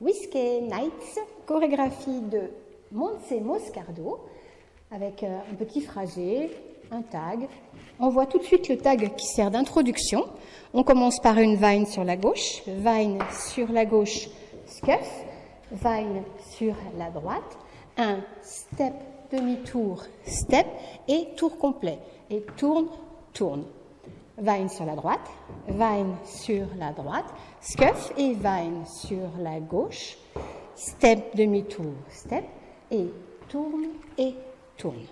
Whiskey Nights, chorégraphie de Montse Moscardo, avec euh, un petit phrasé, un tag. On voit tout de suite le tag qui sert d'introduction. On commence par une vine sur la gauche, vine sur la gauche, scuff, vine sur la droite, un step, demi-tour, step et tour complet. Et tourne, tourne. Vine sur la droite, vine sur la droite, scuff et vine sur la gauche, step, demi-tour, step et tourne et tourne.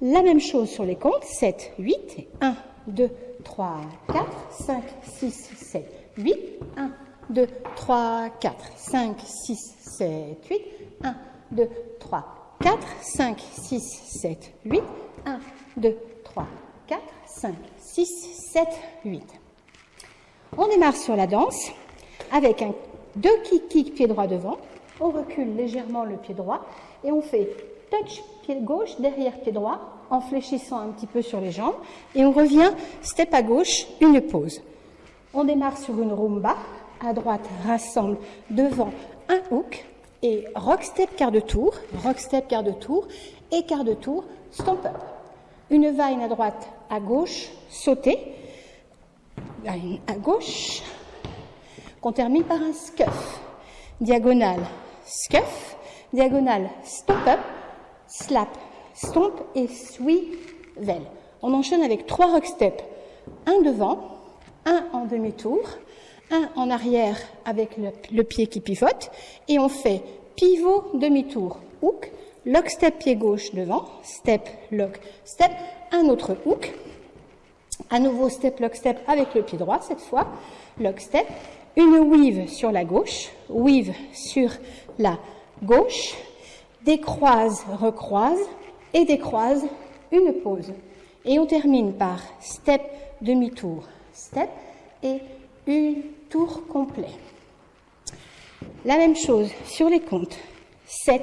La même chose sur les comptes, 7, 8, 1, 2, 3, 4, 5, 6, 7, 8, 1, 2, 3, 4, 5, 6, 7, 8, 1, 2, 3, 4, 5, 6, 7, 8, 1, 2, 3, 4, 5, 6, 7, 8. On démarre sur la danse avec un deux kick pied droit devant. On recule légèrement le pied droit et on fait touch pied gauche derrière pied droit en fléchissant un petit peu sur les jambes et on revient step à gauche, une pause. On démarre sur une rumba, à droite rassemble devant un hook et rock step quart de tour, rock step quart de tour et quart de tour stomp up. Une vine à droite, à gauche, sauter, vine à gauche, qu'on termine par un scuff, diagonale scuff, diagonale stomp up, slap, stomp et swivel. On enchaîne avec trois rock steps, un devant, un en demi-tour, un en arrière avec le, pied qui pivote, et on fait pivot demi-tour, hook, lock step pied gauche devant, step, lock, step, un autre hook, à nouveau step, lock, step avec le pied droit cette fois, lock, step, une weave sur la gauche, weave sur la gauche, décroise, recroise, et décroise, une pause. Et on termine par step, demi-tour, step et une tour complet. La même chose sur les comptes. 7,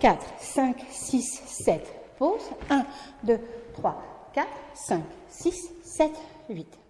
4, 5, 6, 7, pause, 1, 2, 3, 4, 5, 6, 7, 8.